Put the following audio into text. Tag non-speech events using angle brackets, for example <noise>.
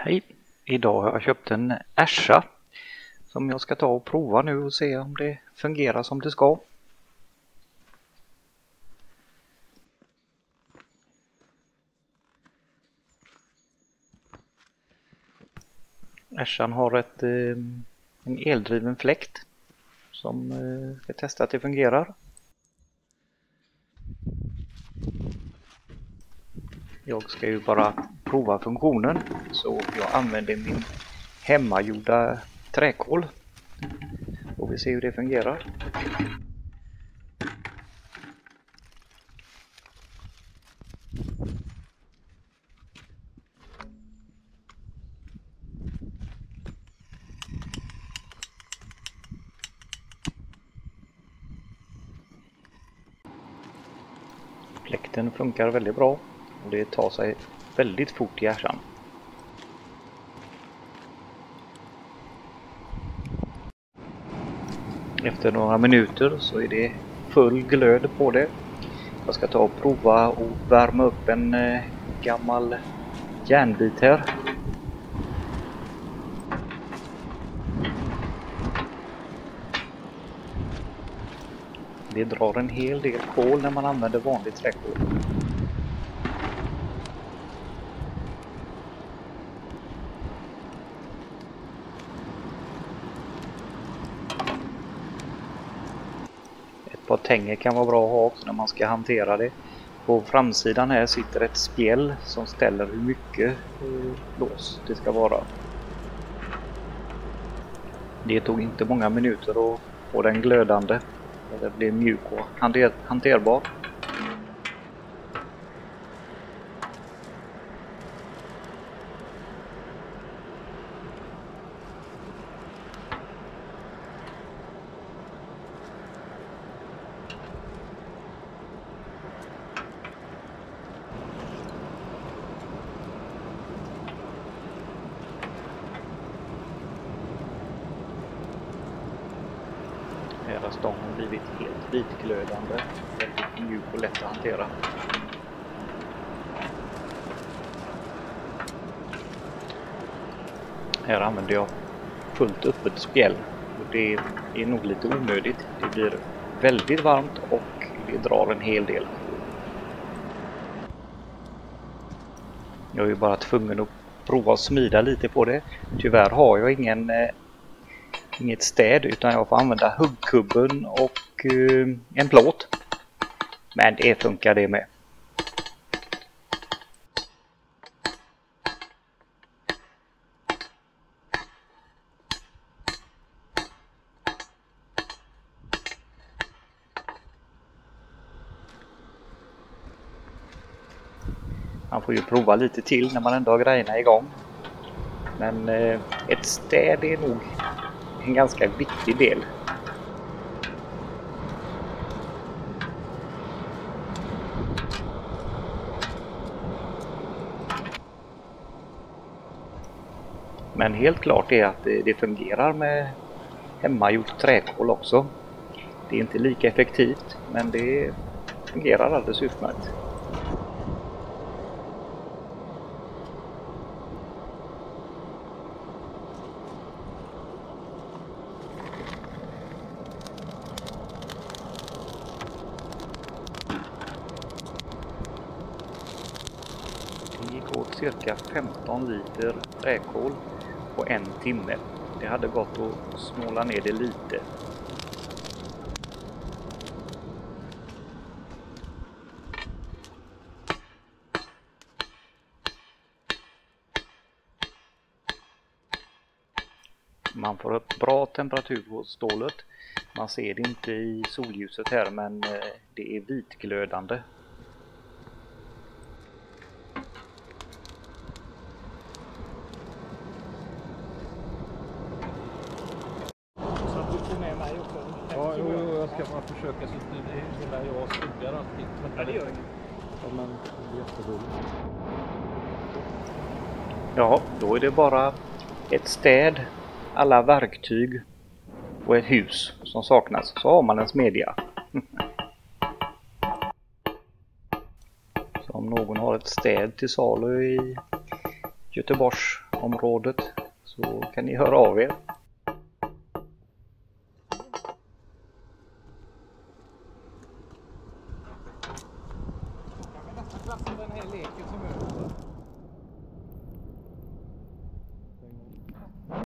Hej! Idag har jag köpt en Asha som jag ska ta och prova nu och se om det fungerar som det ska. Ashan har ett, eh, en eldriven fläkt som eh, ska testa att det fungerar. Jag ska ju bara prova funktionen så jag använder min hemmagjorda träkol. Och vi ser hur det fungerar. Fläkten funkar väldigt bra och det tar sig väldigt fort i hjärtan. Efter några minuter så är det full glöd på det. Jag ska ta och prova och värma upp en eh, gammal järnbit här. Det drar en hel del kol när man använder vanlig träkol. Par tänger kan vara bra att ha också när man ska hantera det. På framsidan här sitter ett spjäll som ställer hur mycket eh, lås det ska vara. Det tog inte många minuter att få den glödande. Den blev mjuk och hanterbar. Här har stången blivit helt vitglödande, väldigt mjuk och lätt att hantera. Här använder jag fullt öppet spjäll och det är nog lite onödigt. Det blir väldigt varmt och det drar en hel del. Jag är ju bara tvungen att prova att smida lite på det. Tyvärr har jag ingen eh, inget städ utan jag får använda huggkubben och eh, en plåt. Men det funkar det med. Man får ju prova lite till när man ändå har grejerna igång. Men eh, ett städ är nog en ganska viktig del. Men helt klart är att det, fungerar med hemmagjort träkol också. Det är inte lika effektivt men det fungerar alldeles utmärkt. Gick åt cirka 15 liter träkol på en timme. Det hade gått att snåla ner det lite. Man får upp bra temperatur på stålet. Man ser det inte i solljuset här men eh, det är vitglödande Ja, jo, jo, jag ska bara försöka så att det hela jag skuggar allting. Ja, det gör inget. Ja, men det är jätteroligt. Ja, då är det bara ett städ, alla verktyg och ett hus som saknas. Så har man en smedja. <laughs> Så om någon har ett städ till salu i Göteborgs området så kan ni höra av er. Här leken som